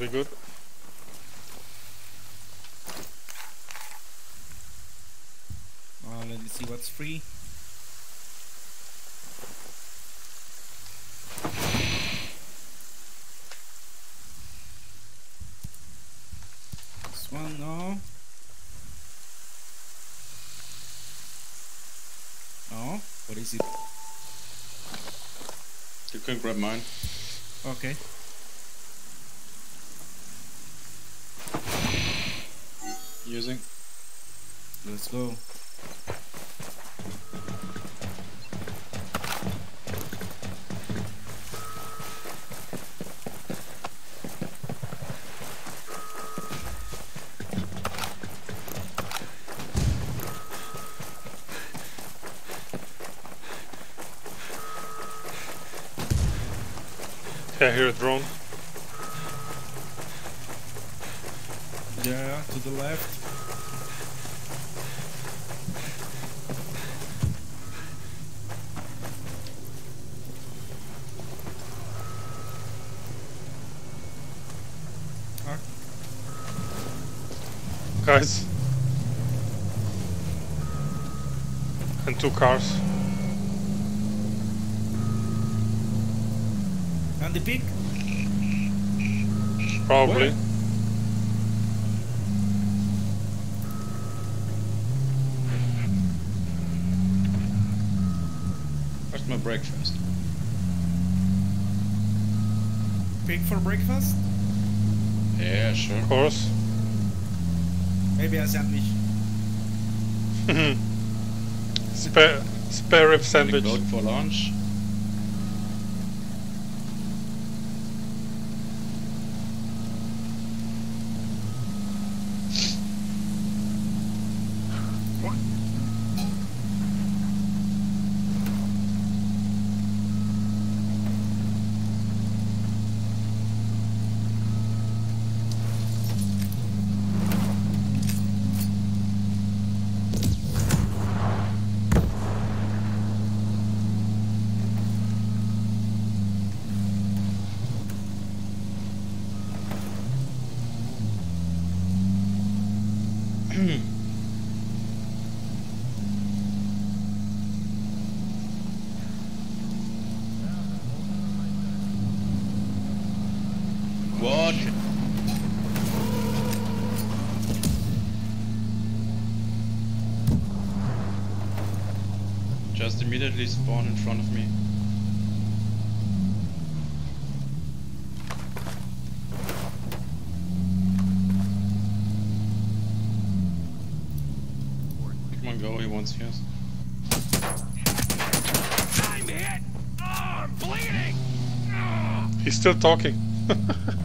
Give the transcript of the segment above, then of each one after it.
Alright, good. Uh, let me see what's free. This one, no. Oh, what is it? You can grab mine. Okay. Using. Let's go. Yeah, I hear a drone. Yeah, to the left. Ah, Guys. And two cars. And the pig? Probably. Where? My breakfast? Pig for breakfast? Yeah, sure. Of course. Maybe a sandwich. spare spare rib sandwich. for lunch? What? Just immediately spawn in front of me. Come on, go. He wants yours. I'm hit! Oh, I'm bleeding! Oh. He's still talking.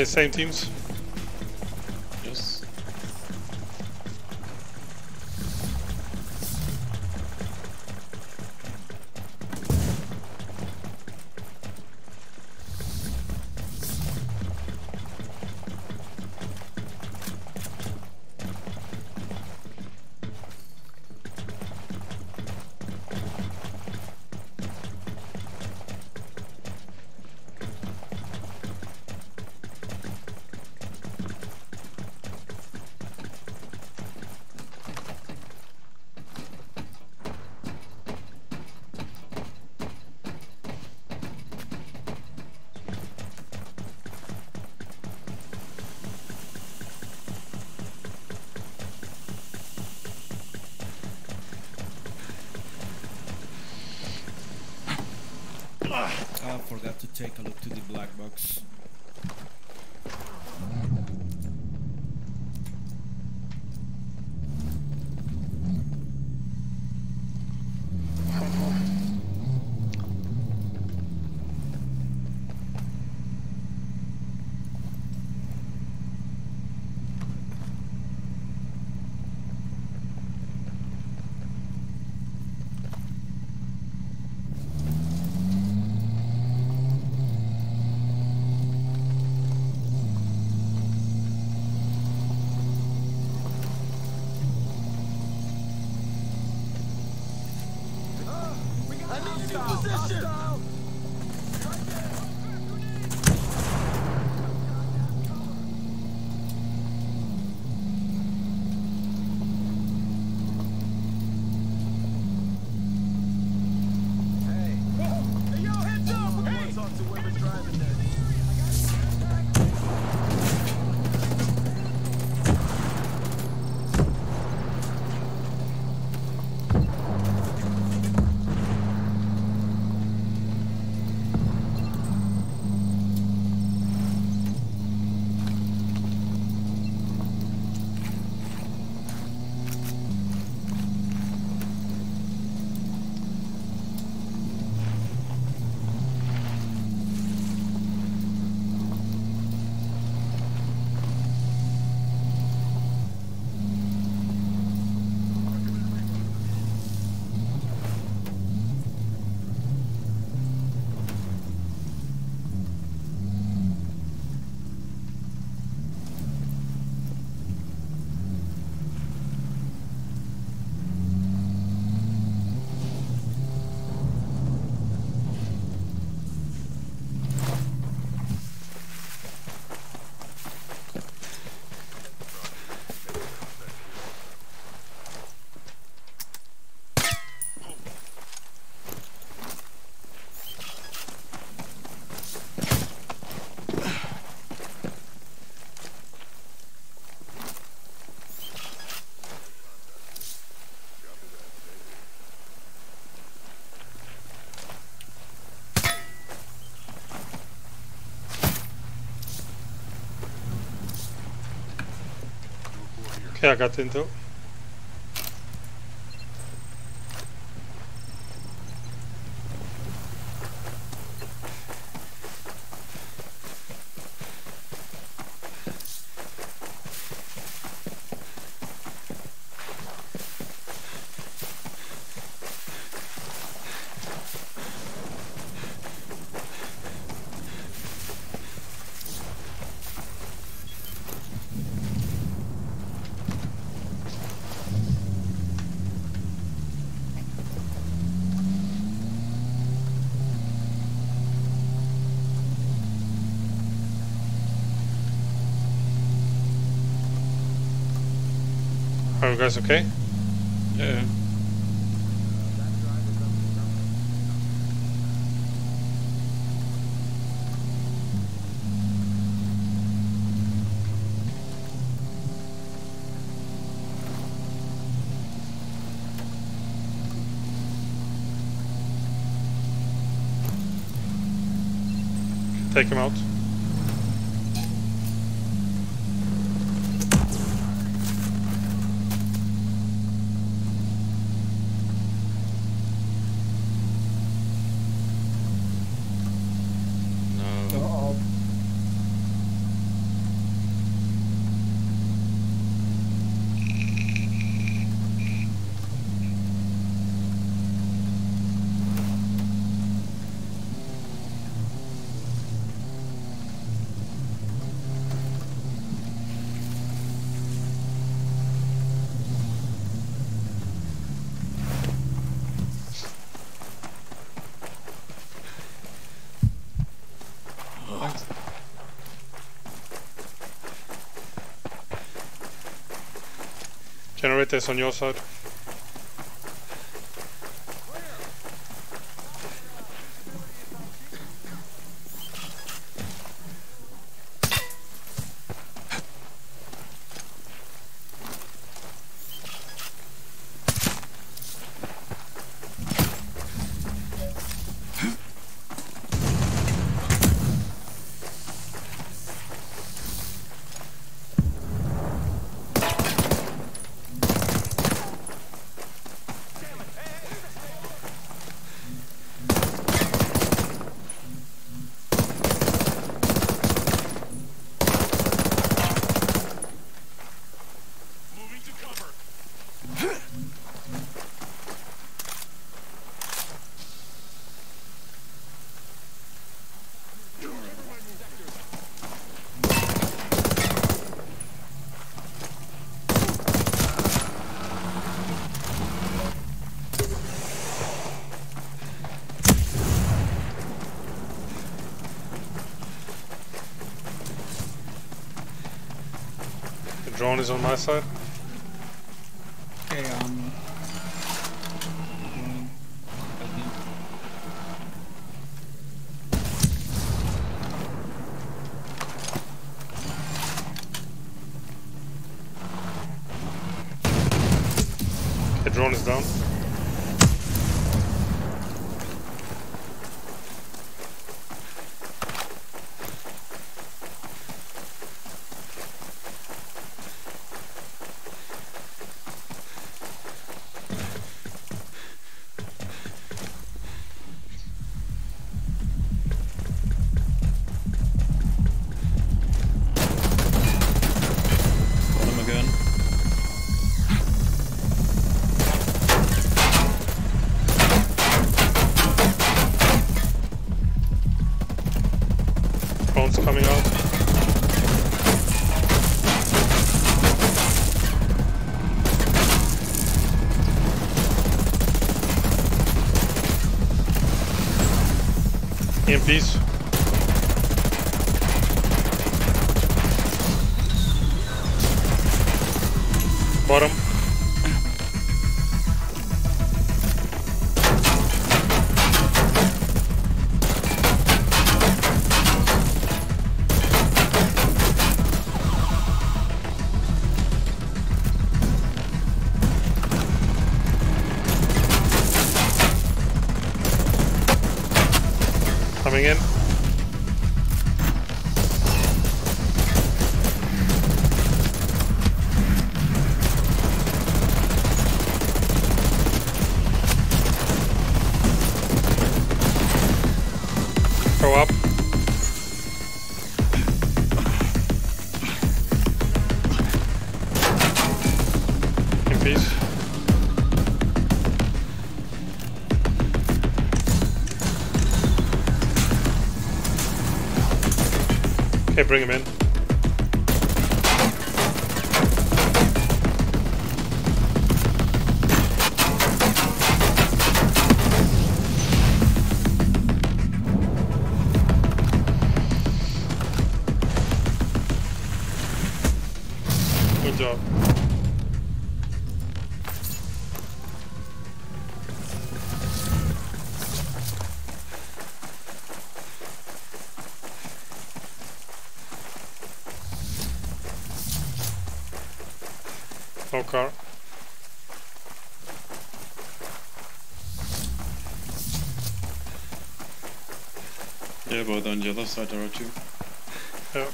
Okay, same teams. Take a look to the black box. Okay, I guys okay? Yeah. Take him out. Generator is on drone is on my side. EMPs. Bottom. Okay, bring him in. The other side are two. Yeah.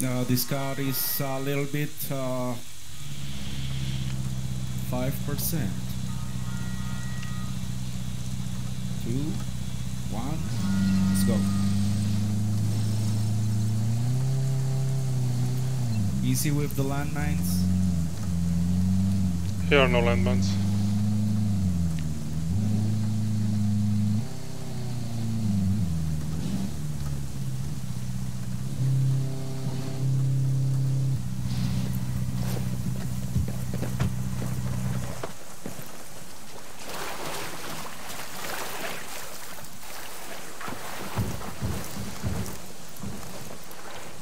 Uh, this car is a little bit uh, five percent. Two, one, let's go. easy with the landmines? Here are no landmines.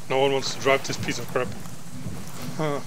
No one wants to drive this piece of crap. Huh.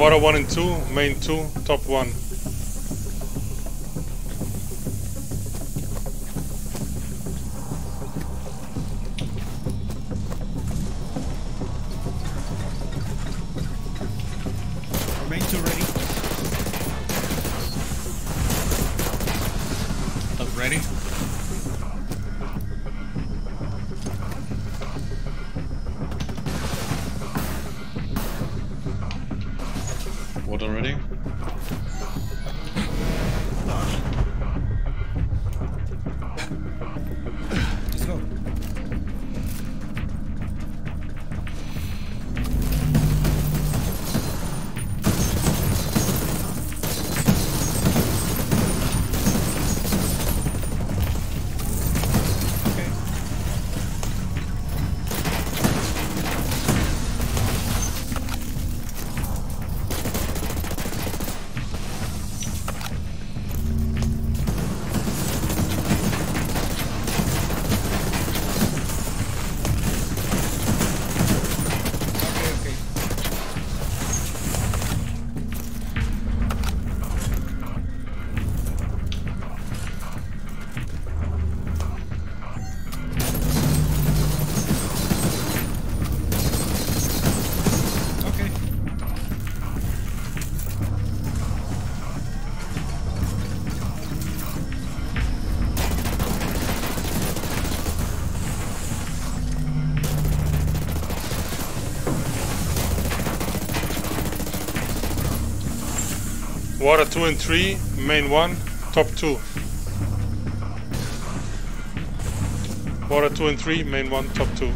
Water 1 and 2, main 2, top 1. Main 2 ready. Up ready. Water 2 and 3, main 1, top 2. Water 2 and 3, main 1, top 2.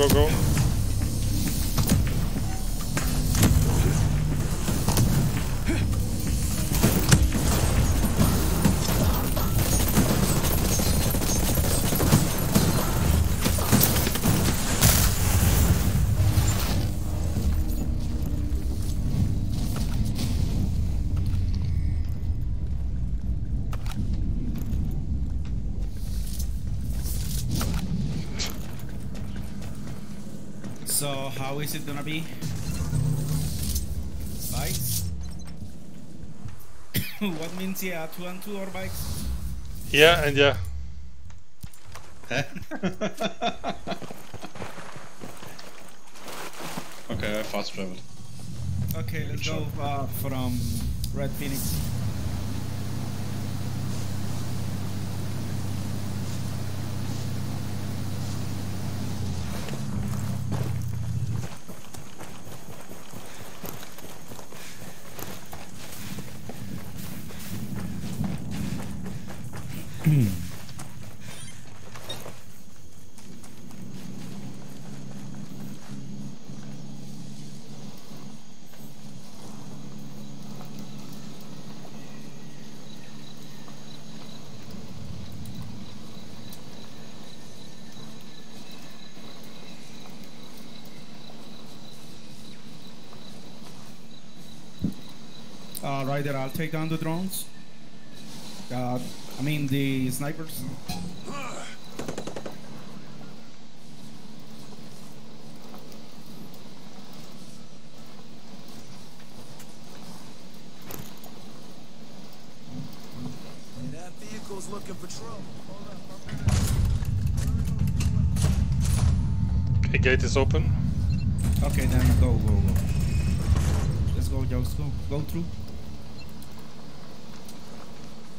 go, go. So how is it gonna be? Bikes? what means yeah, two and two or bikes? Yeah, and yeah. okay, I fast traveled. Okay, let's go uh, from Red Phoenix. Uh, Ryder, I'll take down the drones. Uh, I mean the snipers. That vehicle's looking for trouble. Okay, gate is open. Okay, then go, go, go. Let's go, Joe. Let's go. Go through.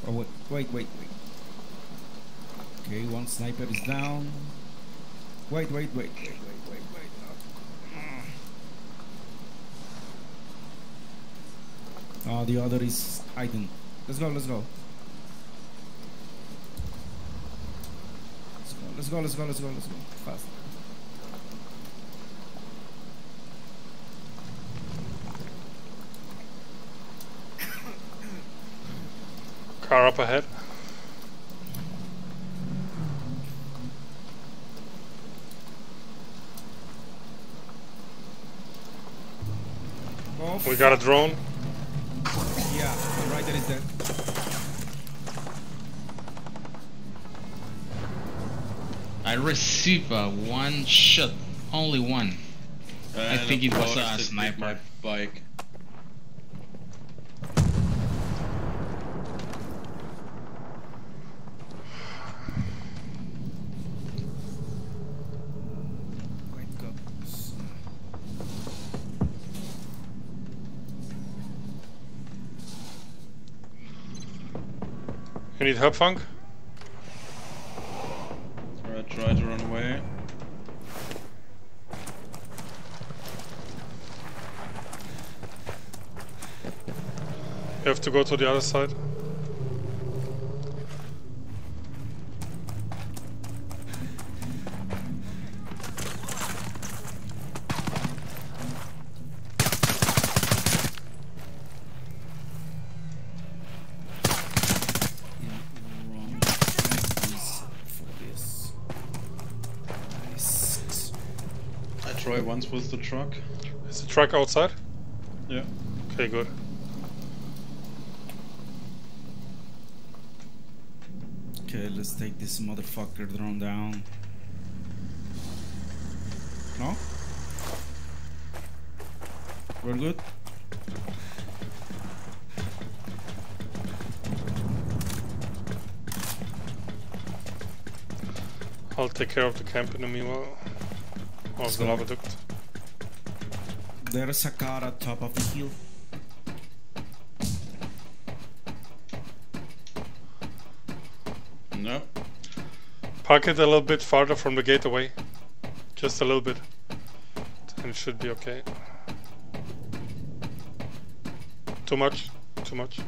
Oh wait, wait, wait, wait. Okay, one sniper is down. Wait, wait, wait, wait, wait, wait, wait. Oh, the other is hiding. Let's go, let's go. Let's go, let's go, let's go, let's go, let's go. Fast. Car up ahead. Off. We got a drone. Yeah, right there is dead. I received uh, one shot, only one. I think it was a sniper. My bike. Wait, go. You need hub funk? Alright, try to run away. You have to go to the other side. I once with the truck. Is the truck outside? Yeah. Okay, good. Okay, let's take this motherfucker drone down. No? We're good? I'll take care of the camp in the meanwhile. Of the Lavaduct. There's a car at top of the hill. No. Park it a little bit farther from the gate away. Just a little bit. And it should be okay. Too much? Too much?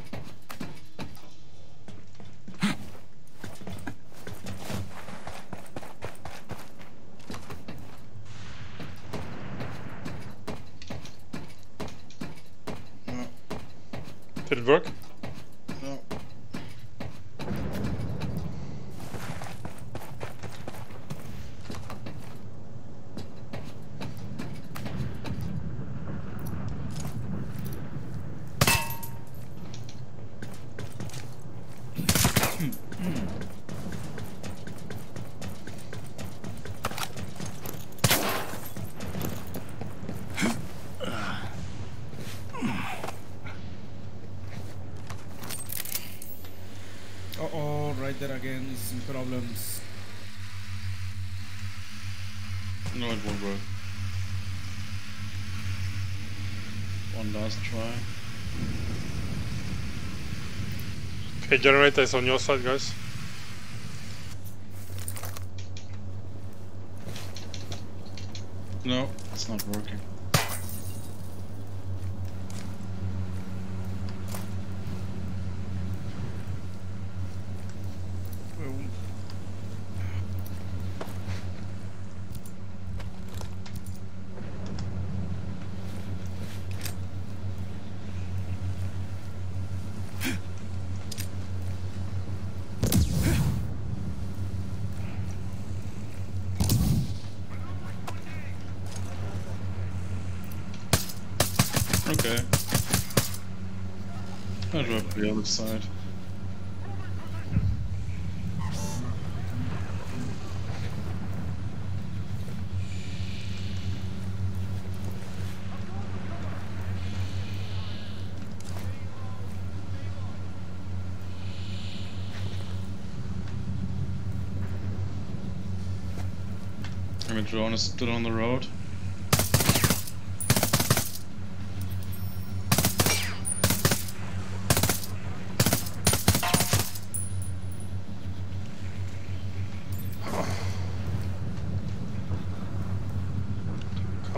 It work? Okay, generator is on your side, guys. No, it's not working. Well, Okay. I'll drop the other side. My drone is still on the road.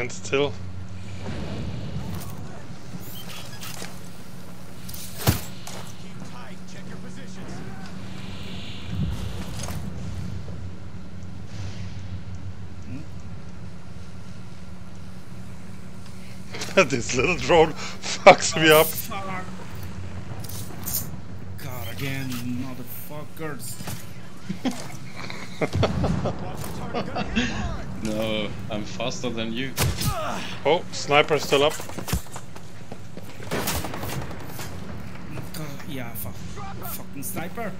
Stand still. This little drone fucks me up. God, again, motherfuckers. Watch the target. Gonna hit hard. No, I'm faster than you. Oh, sniper still up. Uh, yeah, fuck. Fucking sniper.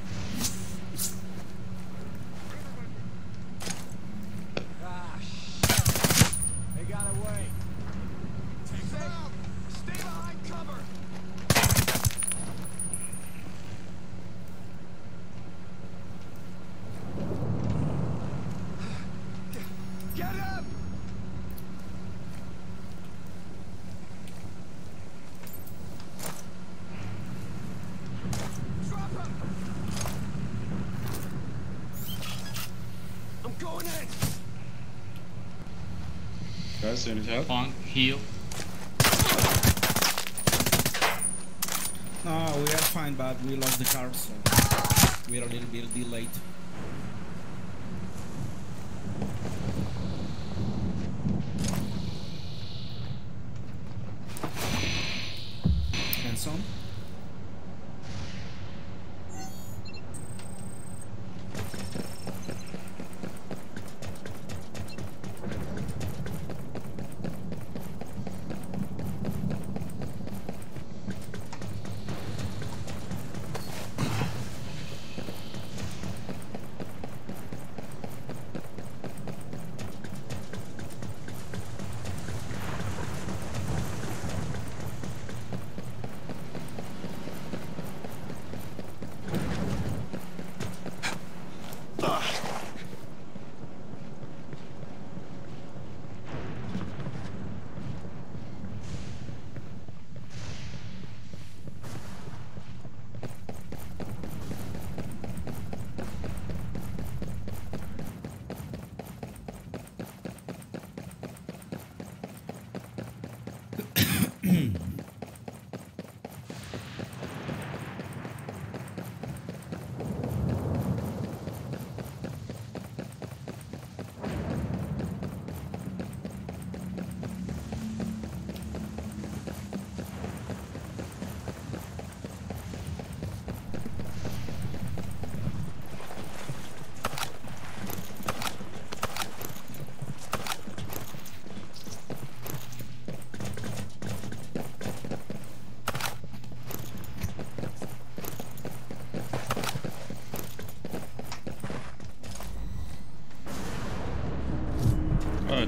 Ah, shit. They got away. Take them out. Stay behind cover. Get him! Drop him! I'm going in! Guys, you need help? Funk, heal. No, we are fine, but we lost the car, so we're a little bit delayed.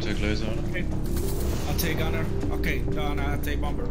took loser. Okay. I'll take gunner. Okay, no, I'll take bomber.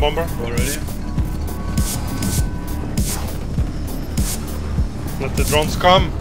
one bomber already. Let the drones come.